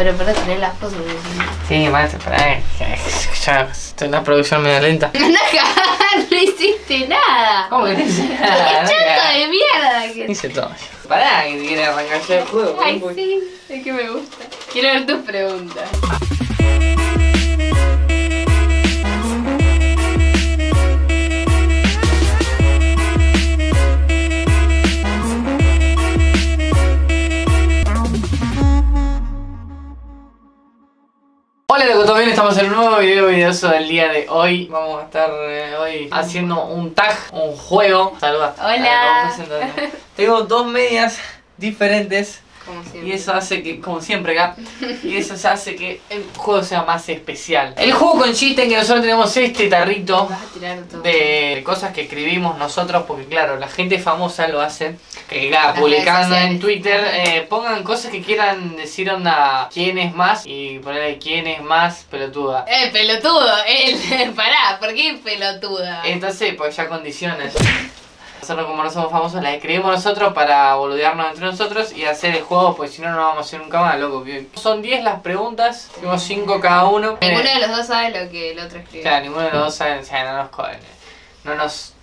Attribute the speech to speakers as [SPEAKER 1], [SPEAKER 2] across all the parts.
[SPEAKER 1] Pero para tener las cosas.
[SPEAKER 2] Sí, maestro, pará. Ya, estoy en una producción medio lenta.
[SPEAKER 1] A no hiciste nada.
[SPEAKER 2] ¿Cómo que no
[SPEAKER 1] ¡Qué
[SPEAKER 2] nada?
[SPEAKER 1] chato de mierda! Que...
[SPEAKER 2] Hice todo. Pará, que quiere arrancar el juego.
[SPEAKER 1] Ay, sí, es que me gusta. Quiero ver tus preguntas.
[SPEAKER 2] Loco, ¿todo bien? Estamos en un nuevo video videoso del día de hoy Vamos a estar eh, hoy haciendo un tag, un juego Saluda
[SPEAKER 1] Hola.
[SPEAKER 2] Ver. Tengo dos medias diferentes
[SPEAKER 1] Como.
[SPEAKER 2] Y eso hace que, como siempre acá Y eso se hace que el juego sea más especial El juego consiste en que nosotros tenemos este tarrito de cosas que escribimos nosotros, porque claro, la gente famosa lo hace, que publicando en. Twitter, eh, pongan cosas que quieran decir onda, quién es más, y ponerle quién es más pelotuda.
[SPEAKER 1] Eh, pelotudo. Eh, pará, ¿por qué pelotuda?
[SPEAKER 2] Entonces, pues ya condiciones. Nosotros como no somos famosos, las escribimos nosotros para boludearnos entre nosotros y hacer el juego, pues si no, no vamos a hacer nunca más, loco. Son 10 las preguntas, hicimos 5 cada uno.
[SPEAKER 1] Ninguno
[SPEAKER 2] Eh,
[SPEAKER 1] de los dos sabe lo que el otro escribe.
[SPEAKER 2] Claro, ninguno de los dos sabe, o sea, no nos, co- no nos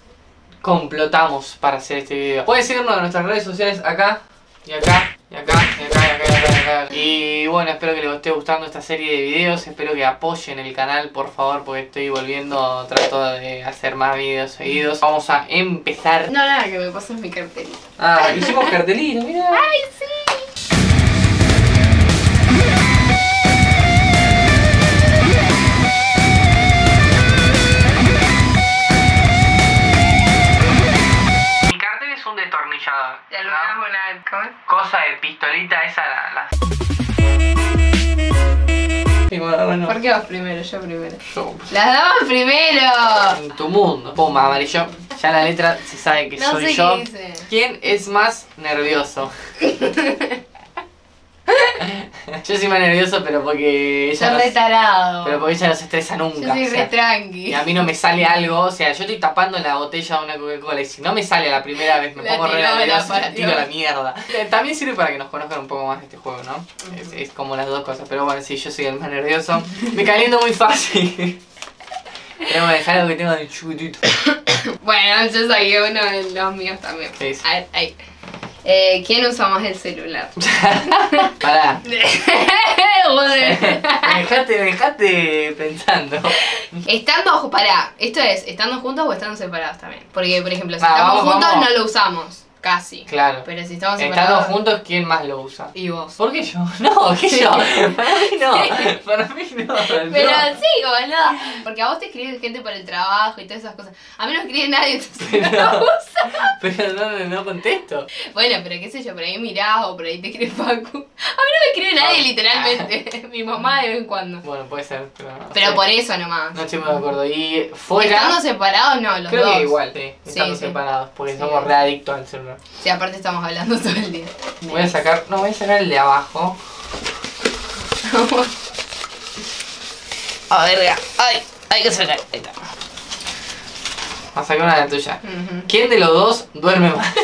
[SPEAKER 2] complotamos para hacer este video. Puedes seguirnos en nuestras redes sociales acá, y acá, y acá, y acá, y acá, y acá, y bueno, espero que les esté gustando esta serie de videos, espero que apoyen el canal, por favor, porque estoy volviendo, trato de hacer más videos seguidos. Vamos a empezar.
[SPEAKER 1] No, nada, que me pases mi cartelito.
[SPEAKER 2] Ah, hicimos cartelito, mira.
[SPEAKER 1] ¡Ay, sí!
[SPEAKER 2] Bueno.
[SPEAKER 1] ¿Por qué vas primero? Yo primero.
[SPEAKER 2] Yo,
[SPEAKER 1] ¡Las damas primero!
[SPEAKER 2] en tu mundo. Pum, amarillo. Ya la letra se sabe que
[SPEAKER 1] No
[SPEAKER 2] soy
[SPEAKER 1] sé
[SPEAKER 2] yo.
[SPEAKER 1] qué dice.
[SPEAKER 2] ¿Quién es más nervioso? yo soy más nervioso, pero porque ella,
[SPEAKER 1] Sos
[SPEAKER 2] no,
[SPEAKER 1] re
[SPEAKER 2] se-
[SPEAKER 1] tarado.
[SPEAKER 2] pero porque ella no se estresa
[SPEAKER 1] Yo
[SPEAKER 2] nunca.
[SPEAKER 1] soy
[SPEAKER 2] o sea,
[SPEAKER 1] re tranqui.
[SPEAKER 2] y a mí no me sale algo, o sea, yo estoy tapando la botella de una Coca-Cola y si no me sale la primera vez me
[SPEAKER 1] La
[SPEAKER 2] pongo re nervioso y la tiro a la mierda. Eh, También sirve para que nos conozcan un poco más este juego, ¿no? Es, es como las dos cosas, pero bueno, sí, yo soy el más nervioso. Me caliento muy fácil. Tengo que dejar algo que tengo de chiquitito.
[SPEAKER 1] Bueno, yo saqué uno de los míos también.
[SPEAKER 2] ¿Qué dice?
[SPEAKER 1] A ver, ahí. Eh, ¿Quién usa más el celular?
[SPEAKER 2] Pará. Dejate, dejate pensando.
[SPEAKER 1] Estando, pará, esto es, ¿estando juntos o estando separados también? Porque, por ejemplo, si estamos
[SPEAKER 2] vamos,
[SPEAKER 1] juntos
[SPEAKER 2] vamos.
[SPEAKER 1] no lo usamos, casi.
[SPEAKER 2] Claro.
[SPEAKER 1] Pero si estamos
[SPEAKER 2] Estando
[SPEAKER 1] separados...
[SPEAKER 2] juntos, ¿quién más lo usa?
[SPEAKER 1] Y vos.
[SPEAKER 2] ¿Por qué yo? No, ¿qué yo? Para mí no. Para mí no.
[SPEAKER 1] Pero
[SPEAKER 2] no.
[SPEAKER 1] sí, boludo. Porque a vos te escribe gente por el trabajo y todas esas cosas. A mí no me escribe nadie, entonces
[SPEAKER 2] Pero-
[SPEAKER 1] no lo uso.
[SPEAKER 2] Pero no, contesto.
[SPEAKER 1] Bueno, pero qué sé yo, por ahí mirás o por ahí te escribe Facu. A mí no me escribe nadie,
[SPEAKER 2] Ah.
[SPEAKER 1] literalmente. Mi mamá de vez en cuando.
[SPEAKER 2] Bueno, puede ser, pero no.
[SPEAKER 1] Pero por eso nomás.
[SPEAKER 2] No estoy muy de acuerdo. Y fuera.
[SPEAKER 1] Estando separados, no, los
[SPEAKER 2] Creo
[SPEAKER 1] dos.
[SPEAKER 2] que igual, sí.
[SPEAKER 1] Sí,
[SPEAKER 2] Estamos
[SPEAKER 1] sí.
[SPEAKER 2] separados porque
[SPEAKER 1] Sí.
[SPEAKER 2] somos readictos al celular.
[SPEAKER 1] Sí, aparte estamos hablando todo el día.
[SPEAKER 2] Voy a sacar. No, voy a sacar el de abajo. A ver, vea. Ay, hay que sacar. Ahí está. Voy a sacar una de la tuya. ¿Quién de los dos duerme más?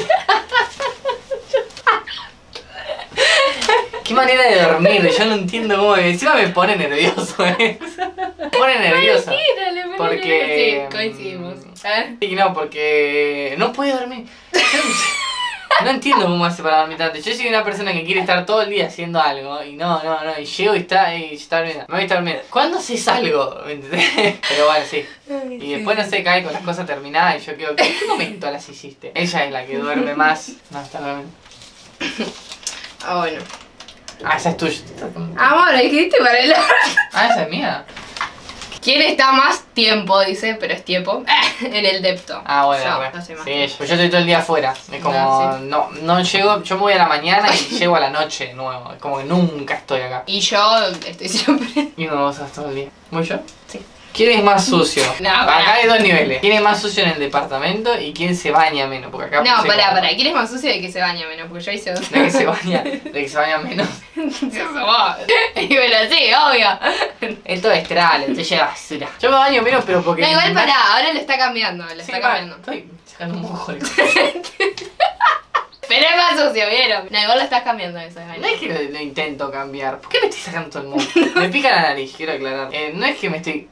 [SPEAKER 2] Qué manera de dormir, yo no entiendo cómo. Encima me pone nervioso, ¿eh? Me pone nervioso. Porque,
[SPEAKER 1] Sí, coincidimos.
[SPEAKER 2] mm. Sí, no, porque no puede dormir. No, entiendo cómo hace para dormir tanto. Yo soy una persona que quiere estar todo el día haciendo algo y no, no, no. Y llego y está, y está durmiendo. Me voy a estar durmiendo. ¿Cuándo haces algo? Pero bueno, sí. Y después no sé, cae con las cosas terminadas y yo quedo, ¿qué qué momento las hiciste? Ella es la que duerme más. No, está durmiendo.
[SPEAKER 1] Ah, bueno.
[SPEAKER 2] Ah, esa es tuya.
[SPEAKER 1] Amor, escribiste para el
[SPEAKER 2] Ah, esa es mía.
[SPEAKER 1] ¿Quién está más tiempo? Dice, pero es tiempo. En el depto.
[SPEAKER 2] Ah, bueno,
[SPEAKER 1] Yo, no más
[SPEAKER 2] sí,
[SPEAKER 1] tiempo.
[SPEAKER 2] yo, estoy todo el día afuera. Es como,
[SPEAKER 1] Ah,
[SPEAKER 2] no, no llego, yo me voy a la mañana y llego a la noche de nuevo. Es como que nunca estoy acá.
[SPEAKER 1] Y yo estoy siempre.
[SPEAKER 2] Y no vas todo el día. ¿Voy yo?
[SPEAKER 1] Sí.
[SPEAKER 2] ¿Quién es más sucio?
[SPEAKER 1] No,
[SPEAKER 2] acá hay dos niveles. ¿Quién es más sucio en el departamento y quién se baña menos? Porque acá
[SPEAKER 1] No, pará, pará. ¿Quién es más sucio de que se baña menos? Porque yo hice dos.
[SPEAKER 2] De que se baña, de que se baña menos.
[SPEAKER 1] Y bueno, sí, obvio.
[SPEAKER 2] Esto es tral, esto lleva basura. Yo me baño menos, pero porque.
[SPEAKER 1] No, igual pará, ahora lo está cambiando, lo está cambiando.
[SPEAKER 2] Estoy sacando un mojo.
[SPEAKER 1] Es más sucio, ¿vieron? No, igual lo estás cambiando eso. ¿eh?
[SPEAKER 2] No es que lo, lo intento cambiar. ¿Por qué me estoy sacando todo el mundo? Me pica la nariz, quiero aclarar. Eh, no es que me estoy.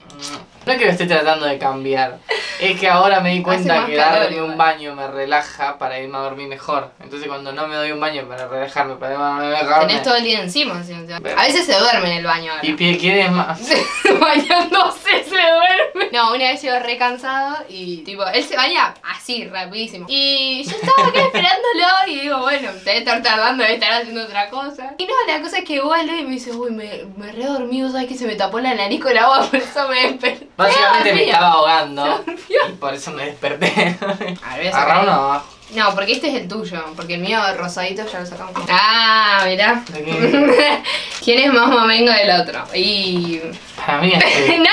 [SPEAKER 2] No es que lo estoy tratando de cambiar. Es que ahora me di cuenta que
[SPEAKER 1] calor
[SPEAKER 2] darme
[SPEAKER 1] igual.
[SPEAKER 2] un baño me relaja para irme a dormir mejor. Entonces cuando no me doy un baño para relajarme, para irme a dormir mejor.
[SPEAKER 1] Tenés todo el día encima. ¿sí? O sea, A veces se duerme en el baño ahora.
[SPEAKER 2] Y pie quieres más.
[SPEAKER 1] Bañándose se duerme. No, una vez llegó re cansado y tipo, él se baña así, rapidísimo. Y yo estaba acá esperándolo y digo, bueno, debe estar tardando, debe estar haciendo otra cosa. Y no, la cosa es que vuelve y me dice, uy, me, me re dormí, ¿sabes que se me tapó la nariz con agua? Por eso me desperté.
[SPEAKER 2] Básicamente me estaba ahogando. Y por eso me desperté.
[SPEAKER 1] A ver, voy a
[SPEAKER 2] Agarra uno abajo.
[SPEAKER 1] No, porque este es el tuyo, porque el mío rosadito ya lo sacamos. Ah, mirá. ¿Quién es más mamengo del otro? Y...
[SPEAKER 2] Para mí es.
[SPEAKER 1] ¡No!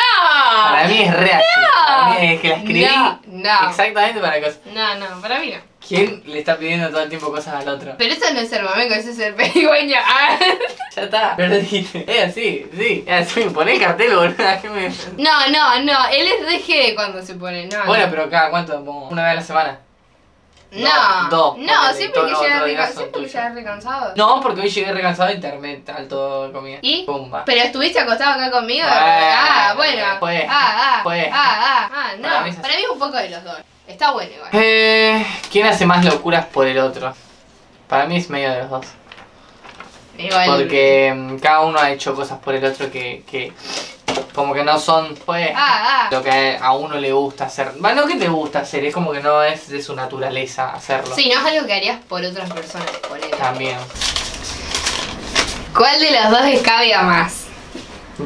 [SPEAKER 2] Para mí es re así. Para mí es que la escribí
[SPEAKER 1] No, no.
[SPEAKER 2] exactamente para cosas.
[SPEAKER 1] No, no, para mí no.
[SPEAKER 2] ¿Quién le está pidiendo todo el tiempo cosas al otro?
[SPEAKER 1] Pero eso no es ser mamengo, ese es ser pedigüeño. Ah.
[SPEAKER 2] Ya está, pero dijiste. Es así, sí. Es así, poné el cartel, boludo. ¿qué me-
[SPEAKER 1] No, no, no, él es de G cuando se pone, no.
[SPEAKER 2] Bueno,
[SPEAKER 1] no.
[SPEAKER 2] pero cada cuánto pongo? Una vez a la semana.
[SPEAKER 1] No,
[SPEAKER 2] dos,
[SPEAKER 1] no, siempre que
[SPEAKER 2] los
[SPEAKER 1] llega
[SPEAKER 2] otros días
[SPEAKER 1] reca- recansado.
[SPEAKER 2] No, porque hoy llegué recansado y terminé alto de comida.
[SPEAKER 1] ¿Y?
[SPEAKER 2] Pumba.
[SPEAKER 1] Pero estuviste acostado acá conmigo.
[SPEAKER 2] Bueno,
[SPEAKER 1] ah, bueno.
[SPEAKER 2] pues,
[SPEAKER 1] ah, ah,
[SPEAKER 2] pues.
[SPEAKER 1] ah, ah, ah, no.
[SPEAKER 2] Para mí es.
[SPEAKER 1] Para mí es un poco de los dos. Está bueno igual.
[SPEAKER 2] Eh, ¿Quién hace más locuras por el otro? Para mí es medio de los dos.
[SPEAKER 1] Igual.
[SPEAKER 2] Porque mm, cada uno ha hecho cosas por el otro que, que como que no son, pues,
[SPEAKER 1] Ah, ah.
[SPEAKER 2] lo que a uno le gusta hacer. Bueno, no que te gusta hacer, es como que no es de su naturaleza hacerlo.
[SPEAKER 1] Sí, no es algo que harías por otras personas, por él.
[SPEAKER 2] También.
[SPEAKER 1] ¿Cuál de los dos escabia más?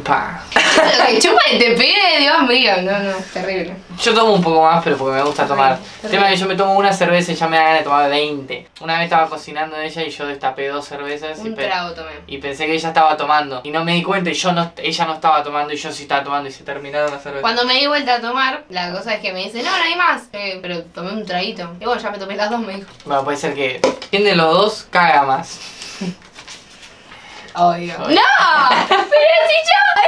[SPEAKER 2] Pa.
[SPEAKER 1] Lo que chupa y te pide, Dios mío. No, no, es terrible.
[SPEAKER 2] Yo tomo un poco más, pero porque me gusta tomar. El tema es que yo me tomo una cerveza y ya me da ganas de tomar 20. Una vez estaba cocinando ella y yo destapé dos cervezas y,
[SPEAKER 1] Un
[SPEAKER 2] pe-
[SPEAKER 1] trago tomé.
[SPEAKER 2] y pensé que ella estaba tomando. Y no me di cuenta y yo no, ella no estaba tomando y yo sí estaba tomando y se terminaron las cervezas.
[SPEAKER 1] Cuando me di vuelta a tomar, la cosa es que me dice, no, no hay más. Eh, pero tomé un traguito. Y bueno, ya me tomé las dos, me dijo.
[SPEAKER 2] Bueno, puede ser que. ¿Quién de los dos caga más?
[SPEAKER 1] Obvio. ¡No! Pero si yo.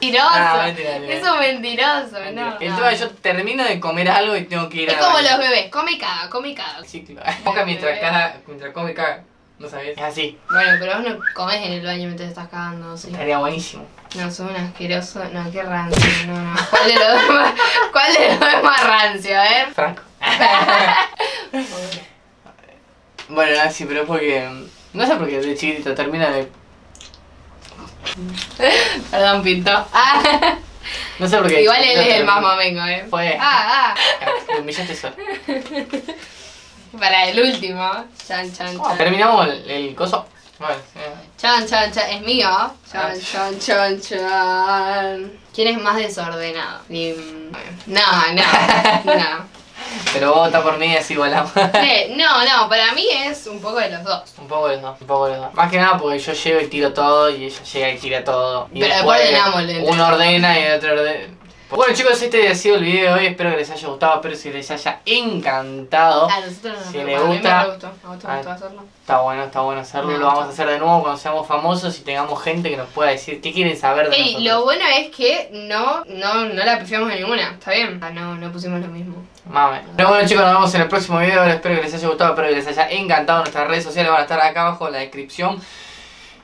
[SPEAKER 1] Mentiroso.
[SPEAKER 2] Ah, mentira, mentira.
[SPEAKER 1] Eso es mentiroso, no.
[SPEAKER 2] El
[SPEAKER 1] no.
[SPEAKER 2] tema es que yo termino de comer algo y tengo que ir
[SPEAKER 1] Es
[SPEAKER 2] a.
[SPEAKER 1] como los bebés, come y caga, come y caga.
[SPEAKER 2] Ciclo. Boca mientras, caga, mientras come y caga. ¿No sabes? Es así.
[SPEAKER 1] Bueno, pero vos no comes en el baño mientras estás cagando, sí.
[SPEAKER 2] Estaría buenísimo.
[SPEAKER 1] No, sos un asqueroso. No, qué rancio. No, no. ¿Cuál de los dos es más, cuál de los dos es más rancio, eh?
[SPEAKER 2] Franco. bueno, no, sí, pero es porque. No sé por qué de chiquitito termina de.
[SPEAKER 1] Perdón, Pinto. Ah,
[SPEAKER 2] No sé por qué.
[SPEAKER 1] igual él es el más mamengo, eh.
[SPEAKER 2] Fue.
[SPEAKER 1] Ah,
[SPEAKER 2] Te humillaste solo.
[SPEAKER 1] ah. Para el último. Chan, chan, chan.
[SPEAKER 2] terminamos el, el coso. Bueno, sí.
[SPEAKER 1] Chan, chan, chan. Es mío.
[SPEAKER 2] Ah.
[SPEAKER 1] Chan, chan, chan, chan. ¿Quién es más desordenado? Mm, No, no, no.
[SPEAKER 2] Pero vota por mí así igualamos.
[SPEAKER 1] Eh, No, no, para mí es un poco de los dos.
[SPEAKER 2] Un poco de los dos, un poco de los dos. Más que nada porque yo llego y tiro todo y ella llega y tira todo. Y
[SPEAKER 1] Pero
[SPEAKER 2] después
[SPEAKER 1] ordenamos,
[SPEAKER 2] uno ordena y el otro ordena. Bueno chicos, este ha sido el video de hoy, espero que les haya gustado, espero que les haya encantado.
[SPEAKER 1] A nosotros no nos
[SPEAKER 2] Si
[SPEAKER 1] gusta.
[SPEAKER 2] le
[SPEAKER 1] A mí
[SPEAKER 2] gusta-
[SPEAKER 1] me gustó. A vos te
[SPEAKER 2] Ah.
[SPEAKER 1] gustó hacerlo.
[SPEAKER 2] Está bueno, está bueno hacerlo,
[SPEAKER 1] Me
[SPEAKER 2] lo vamos a
[SPEAKER 1] gusta.
[SPEAKER 2] hacer de nuevo cuando seamos famosos y tengamos gente que nos pueda decir qué quieren saber de
[SPEAKER 1] Ey,
[SPEAKER 2] nosotros.
[SPEAKER 1] lo bueno es que no, no, no la pifiamos en ninguna, está bien. Ah, no, no pusimos lo mismo.
[SPEAKER 2] Mame. Pero bueno chicos, nos vemos en el próximo video, espero que les haya gustado, espero que les haya encantado. Nuestras redes sociales van a estar acá abajo en la descripción.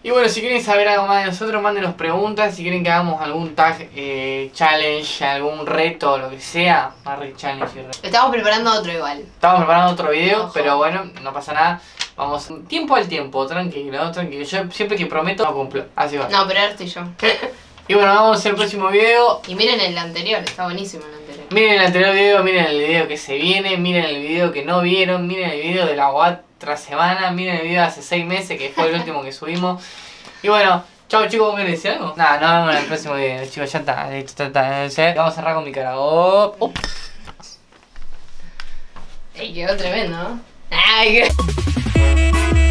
[SPEAKER 2] Y bueno, si quieren saber algo más de nosotros, mándenos preguntas. Si quieren que hagamos algún tag, eh, challenge, algún reto, lo que sea, Marry challenge y reto.
[SPEAKER 1] Estamos preparando otro igual.
[SPEAKER 2] Estamos preparando otro video,
[SPEAKER 1] Ojo.
[SPEAKER 2] pero bueno, no pasa nada. Vamos tiempo al tiempo, tranquilo, tranquilo. Yo siempre que prometo, no cumplo. Así va.
[SPEAKER 1] No, pero ahora estoy yo.
[SPEAKER 2] Y bueno, en el próximo video.
[SPEAKER 1] Y miren el anterior, está buenísimo el anterior.
[SPEAKER 2] Miren el anterior video, miren el video que se viene, miren el video que no vieron, miren el video de la otra semana, miren el video de hace 6 meses que fue el último que subimos. Y bueno, chao chicos, ¿vos querés decir algo? Nada, nos vemos en el próximo video, chicos, ya está, listo, está, está, Vamos a cerrar con mi cara. Oh, oh.
[SPEAKER 1] Ey, quedó tremendo, ¿no? Ay, qué...